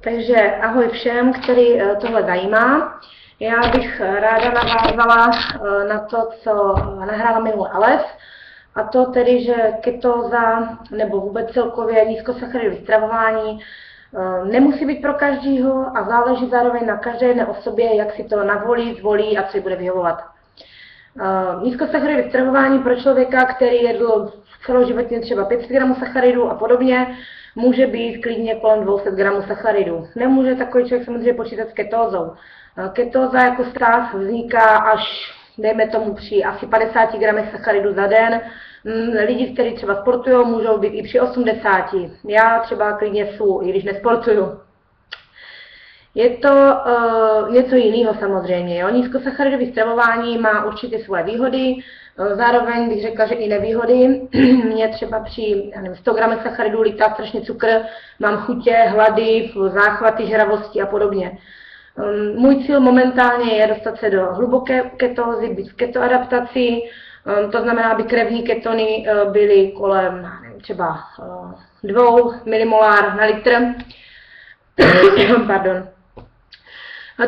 Takže ahoj všem, který eh, tohle zajímá. Já bych ráda navázala eh, na to, co nahrála minulý Alef, a to tedy, že ketóza nebo vůbec celkově nízkosacharidové stravování eh, nemusí být pro každého a záleží zároveň na každé jedné osobě, jak si to navolí, zvolí a co jí bude vyhovovat. Nízkosacharidové stravování pro člověka, který jedl celoživotně třeba 500 gramů sacharidů a podobně, může být klidně kolem 200 gramů sacharidů. Nemůže takový člověk samozřejmě počítat s ketózou. Ketóza jako stav vzniká až, dejme tomu, při asi 50 gramech sacharidů za den. Mm, lidi, kteří třeba sportují, můžou být i při 80. Já třeba klidně jsou, i když nesportuju. Je to uh, něco jiného samozřejmě. Jo? Nízkosacharidové stravování má určitě svoje výhody, uh, zároveň bych řekla, že i nevýhody. Mě třeba při nevím, 100 gramech sacharidů lítá strašně cukr, mám chutě, hlady, záchvaty, žravosti a podobně. Um, můj cíl momentálně je dostat se do hluboké ketózy, být v ketoadaptaci, um, to znamená, aby krevní ketony uh, byly kolem nevím, třeba uh, 2 milimolár na litr. Pardon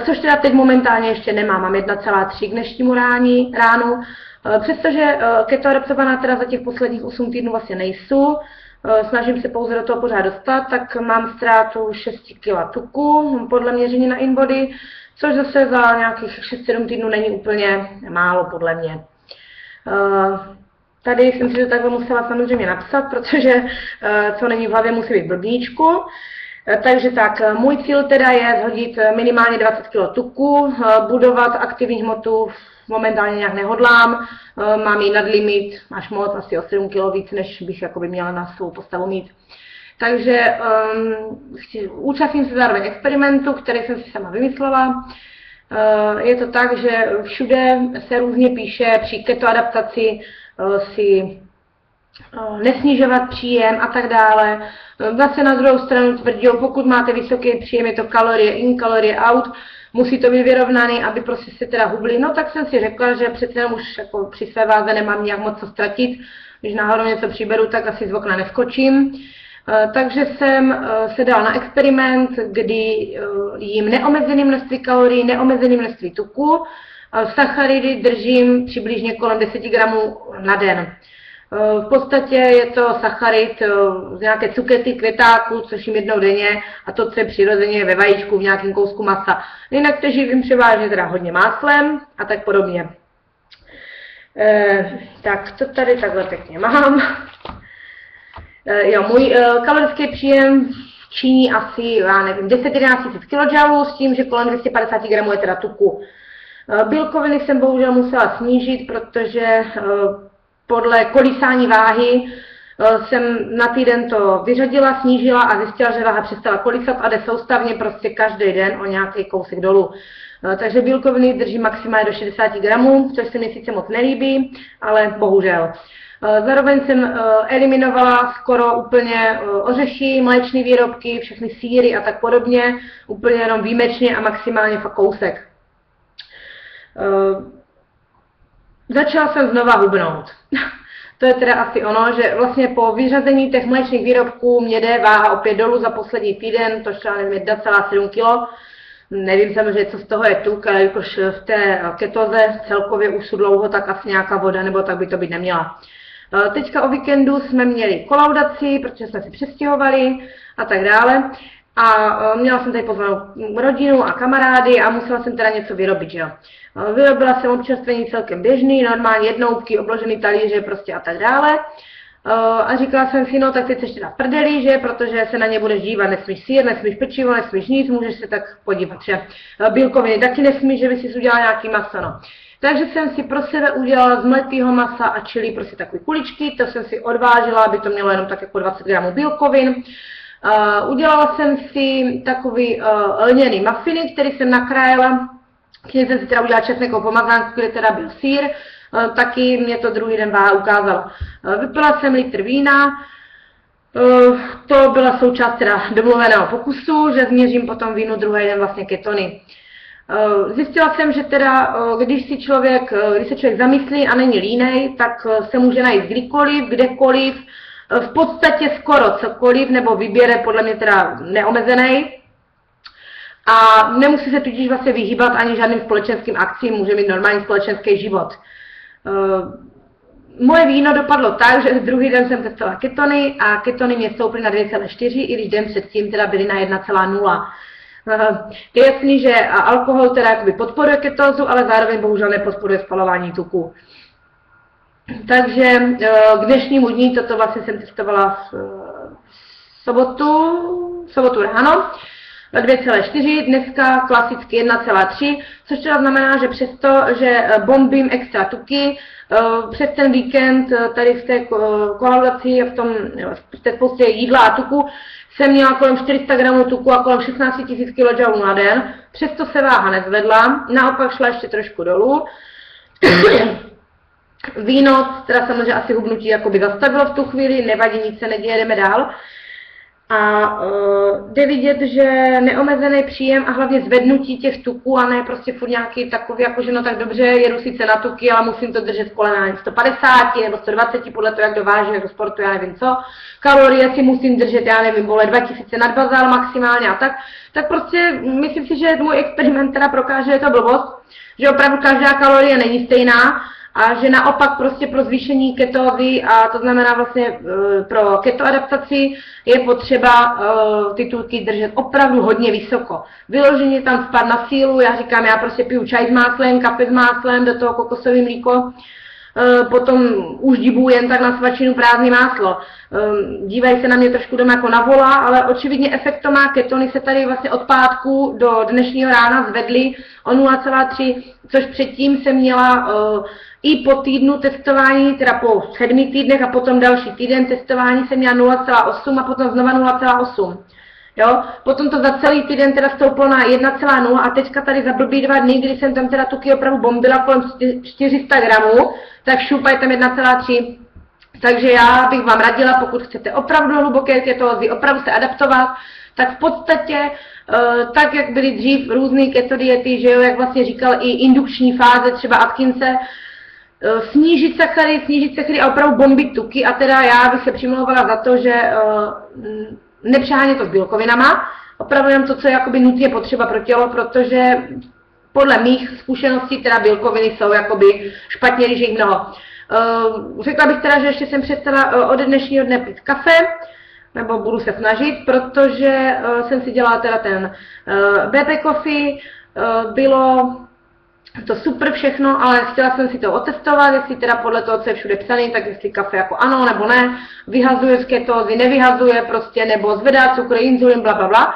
což teda teď momentálně ještě nemám, mám 1,3 k dnešnímu rání, ránu. Eh, přestože eh, ketoadaptovaná teda za těch posledních 8 týdnů vlastně nejsou, eh, snažím se pouze do toho pořád dostat, tak mám ztrátu 6 kg tuku podle měření na InBody, což zase za nějakých 6-7 týdnů není úplně málo podle mě. Tady jsem si to takhle musela samozřejmě napsat, protože co není v hlavě, musí být blbníčku. Eh, takže tak, eh, můj cíl teda je zhodit eh, minimálně 20 kg tuku, budovat aktivní hmotu momentálně nějak nehodlám, mám ji nad limit až moc, asi o 7 kg víc, než bych jakoby měla na svou postavu mít. Takže um, účastním se zároveň experimentu, který jsem si sama vymyslela. Je to tak, že všude se různě píše při ketoadaptaci uh, si nesnižovat příjem a tak dále. Zase na druhou stranu tvrdí, pokud máte vysoký příjem, je to kalorie in, kalorie out, musí to být vyrovnaný, aby prostě se teda hubli. No tak jsem si řekla, že přece jenom už jako při své váze nemám nějak moc co ztratit. Když náhodou něco přiberu, tak asi z okna neskočím. Takže jsem se dal na experiment, kdy jím neomezený množství kalorií, neomezený množství tuku. Sacharidy držím přibližně kolem 10 gramů na den. V podstatě je to sacharid eh, z nějaké cukety, květáku, což jim jednou denně a to, co je přirozeně ve vajíčku, v nějakém kousku masa. Jinak to živím převážně teda hodně máslem a tak podobně. E, tak to tady takhle pěkně mám. E, jo, můj e, kalorický příjem činí asi, já nevím, 10-11 000 kJ s tím, že kolem 250 gramů je teda tuku. Bílkoviny jsem bohužel musela snížit, protože podle kolísání váhy eh, jsem na týden to vyřadila, snížila a zjistila, že váha přestala kolísat a jde soustavně prostě každý den o nějaký kousek dolů. Eh, takže bílkoviny drží maximálně do 60 gramů, což se mi sice moc nelíbí, ale bohužel. Eh, zároveň jsem eliminovala skoro úplně ořechy, mléčné výrobky, všechny síry a tak podobně, úplně jenom výjimečně a maximálně kousek. Začala jsem znova hubnout. to je teda asi ono, že vlastně po vyřazení těch mléčných výrobků mě jde váha opět dolů za poslední týden, to šla nevím, 1,7 kg. Nevím samozřejmě, co z toho je tuk, ale jakož v té ketoze celkově už dlouho, tak asi nějaká voda, nebo tak by to být neměla. E, teďka o víkendu jsme měli kolaudaci, protože jsme si přestěhovali a tak dále. A e, měla jsem tady pozvanou rodinu a kamarády a musela jsem teda něco vyrobit, jo. E, vyrobila jsem občerstvení celkem běžný, normálně jednoutky, obložený talíře prostě a tak dále. E, a říkala jsem si, no tak teď seš teda prdeli, že, protože se na ně budeš dívat, nesmíš sír, nesmíš pečivo, nesmíš nic, můžeš se tak podívat, že bílkoviny taky nesmíš, že by si udělala nějaký maso, no. Takže jsem si pro sebe udělala z mletého masa a čili prostě takové kuličky, to jsem si odvážila, aby to mělo jenom tak jako 20 gramů bílkovin. Udělala jsem si takový uh, lněný mafiny, který jsem nakrájela. K jsem si teda udělala česnekou pomazánku, kde teda byl sír. Uh, taky mě to druhý den váha ukázala. Uh, vypila jsem litr vína. Uh, to byla součást teda domluveného pokusu, že změřím potom vínu druhý den vlastně ketony. Zjistila jsem, že teda, když, si člověk, když se člověk zamyslí a není línej, tak se může najít kdykoliv, kdekoliv, v podstatě skoro cokoliv, nebo vyběre podle mě teda neomezený. a nemusí se tudíž vlastně vyhýbat ani žádným společenským akcím, může mít normální společenský život. Moje víno dopadlo tak, že druhý den jsem testovala ketony a ketony mě stouply na 2,4, i když den předtím teda byly na 1,0. Je jasný, že alkohol teda jakoby podporuje ketózu, ale zároveň bohužel nepodporuje spalování tuku. Takže eh, k dnešnímu dní, toto vlastně jsem testovala v sobotu, v sobotu ráno, 2,4, dneska klasicky 1,3, což teda znamená, že přesto, že eh, bombím extra tuky, eh, přes ten víkend tady v té kolaudaci, v, tom, v té spoustě jídla a tuku, jsem měla kolem 400 gramů tuku a kolem 16 000 kJ na den, přesto se váha nezvedla, naopak šla ještě trošku dolů. Víno, teda samozřejmě asi hubnutí jakoby zastavilo v tu chvíli, nevadí, nic se neděje, jdeme dál. A uh, jde vidět, že neomezený příjem a hlavně zvednutí těch tuků a ne prostě furt nějaký takový, jako že no tak dobře, jedu sice na tuky, ale musím to držet kolem 150 nebo 120, podle toho, jak dovážu, jak do sportu, já nevím co. Kalorie si musím držet, já nevím, vole 2000 nad bazál maximálně a tak. Tak prostě myslím si, že můj experiment teda prokáže, že je to blbost, že opravdu každá kalorie není stejná a že naopak prostě pro zvýšení ketózy a to znamená vlastně e, pro ketoadaptaci je potřeba e, ty tuky držet opravdu hodně vysoko. Vyloženě tam spad na sílu, já říkám, já prostě piju čaj s máslem, kafe s máslem, do toho kokosové mlíko, potom už dibu jen tak na svačinu prázdný máslo. Dívají se na mě trošku doma jako na vola, ale očividně efekt to má, ketony se tady vlastně od pátku do dnešního rána zvedly o 0,3, což předtím jsem měla i po týdnu testování, teda po sedmi týdnech a potom další týden testování jsem měla 0,8 a potom znova 0,8. Jo? Potom to za celý týden teda stouplo na 1,0 a teďka tady za blbý dva dny, kdy jsem tam teda tuky opravdu bombila kolem 400 gramů, tak šupa je tam 1,3. Takže já bych vám radila, pokud chcete opravdu hluboké ketózy, opravdu se adaptovat, tak v podstatě eh, tak, jak byly dřív různé keto diety, že jo, jak vlastně říkal i indukční fáze, třeba Atkinse, Eh, snížit sachary, snížit sachary a opravdu bombit tuky a teda já bych se přimlouvala za to, že uh, nepřehánět to s bílkovinama, opravdu jenom to, co je jakoby nutně potřeba pro tělo, protože podle mých zkušeností teda bílkoviny jsou jakoby špatně, když jich mnoho. Uh, řekla bych teda, že ještě jsem přestala uh, ode dnešního dne pít kafe, nebo budu se snažit, protože uh, jsem si dělala teda ten BP coffee, bylo to super všechno, ale chtěla jsem si to otestovat, jestli teda podle toho, co je všude psaný, tak jestli kafe jako ano nebo ne, vyhazuje z ketózy, nevyhazuje prostě, nebo zvedá cukr, inzulin, bla, bla, bla.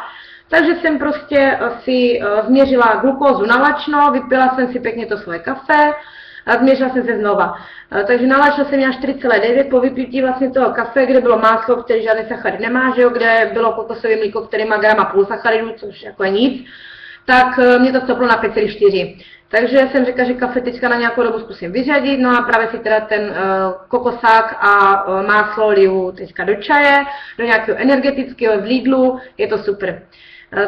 Takže jsem prostě eh, si eh, změřila glukózu na lačno, vypila jsem si pěkně to svoje kafe a změřila jsem se znova. Eh, takže na lačno jsem měla 4,9 po vypití vlastně toho kafe, kde bylo máslo, který žádný sacharid nemá, že jo, kde bylo kokosové mlíko, který má grama půl sacharidů, což jako je nic, tak mě to stoplo na 5,4. Takže jsem řekla, že kafe teďka na nějakou dobu zkusím vyřadit, no a právě si teda ten uh, kokosák a uh, máslo liju teďka do čaje, do nějakého energetického z Lidlu, je to super.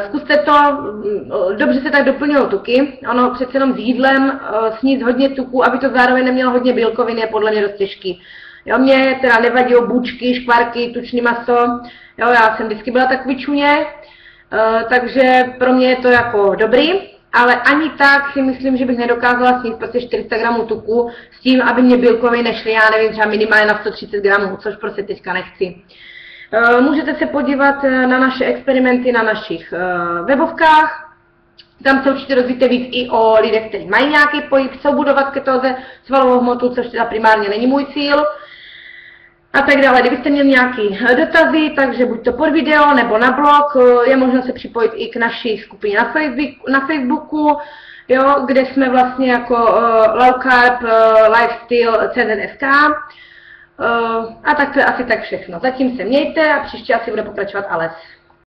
Zkuste to, uh, dobře se tak doplňují tuky, ono přece jenom s jídlem sníst hodně tuku, aby to zároveň nemělo hodně bílkovin, je podle mě dost těžký. Jo, mě teda nevadí bůčky, škvarky, tučný maso, jo, já jsem vždycky byla takový čuně, uh, takže pro mě je to jako dobrý ale ani tak si myslím, že bych nedokázala sníst prostě 400 gramů tuku s tím, aby mě bílkoviny nešly, já nevím, třeba minimálně na 130 gramů, což prostě teďka nechci. Eh, můžete se podívat eh, na naše experimenty na našich eh, webovkách, tam se určitě dozvíte víc i o lidech, kteří mají nějaký pohyb, chcou budovat ketóze svalovou hmotu, což teda primárně není můj cíl a tak dále. Kdybyste měli nějaké dotazy, takže buď to pod video nebo na blog, je možno se připojit i k naší skupině na, Facebook, na Facebooku, jo, kde jsme vlastně jako uh, low carb uh, lifestyle CZSK. Uh, a tak to je asi tak všechno. Zatím se mějte a příště asi bude pokračovat Ales.